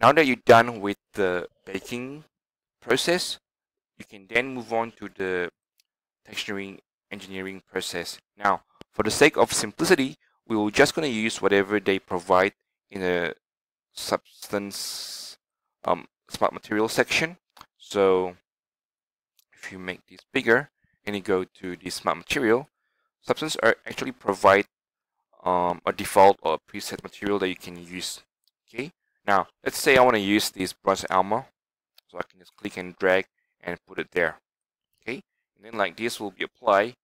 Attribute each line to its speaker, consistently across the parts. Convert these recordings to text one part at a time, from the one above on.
Speaker 1: now that you're done with the baking process you can then move on to the texturing engineering process. Now for the sake of simplicity we will just going to use whatever they provide in the substance um, smart material section. So if you make this bigger and you go to the smart material substance are actually provide um, a default or a preset material that you can use now let's say I want to use this bronze armor so I can just click and drag and put it there okay? And then like this will be applied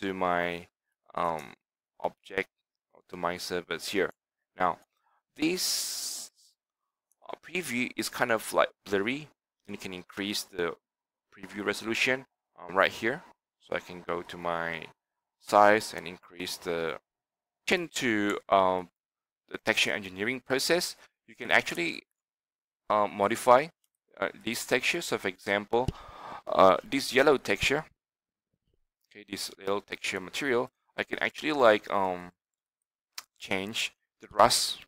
Speaker 1: to my um, object or to my surface here. Now this preview is kind of like blurry and you can increase the preview resolution um, right here. So I can go to my size and increase the to um, the texture engineering process you can actually uh, modify uh, these textures. So for example uh, this yellow texture okay this yellow texture material I can actually like um change the rust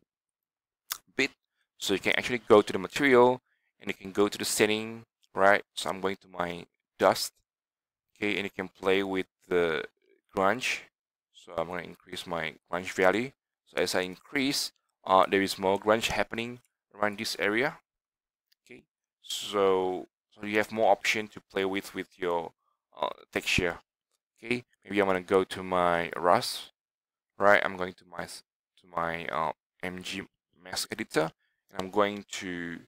Speaker 1: bit. So you can actually go to the material and you can go to the setting right? So I'm going to my dust okay and you can play with the grunge. So I'm going to increase my grunge value. So as I increase uh, there is more grunge happening around this area. Okay so so you have more option to play with with your uh, texture. Okay maybe I'm gonna go to my rust right? I'm going to my to my uh, MG mask editor and I'm going to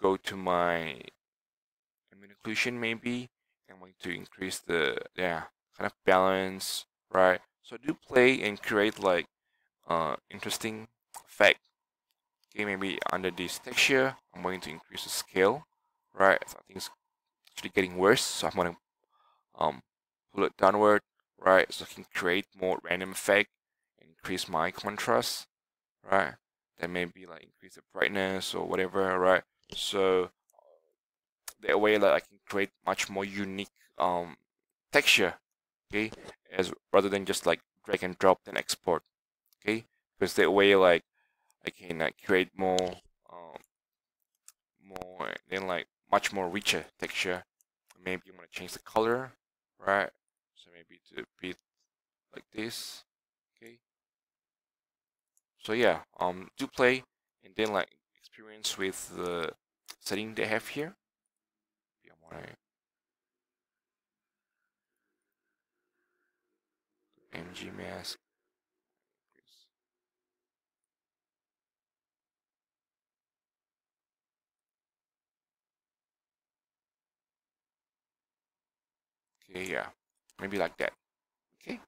Speaker 1: go to my occlusion maybe I'm going to increase the yeah kind of balance right? So do play and create like uh interesting effect okay maybe under this texture I'm going to increase the scale right? So I think it's actually getting worse so I'm going to um pull it downward right? So I can create more random effect increase my contrast right? Then maybe like increase the brightness or whatever right? So that way like I can create much more unique um texture okay? As rather than just like drag and drop and export okay? Because that way like I can like create more um more then like much more richer texture. Maybe I'm gonna change the color right? So maybe to be like this okay? So yeah um do play and then like experience with the setting they have here. Mg mask okay yeah. Maybe like that. Okay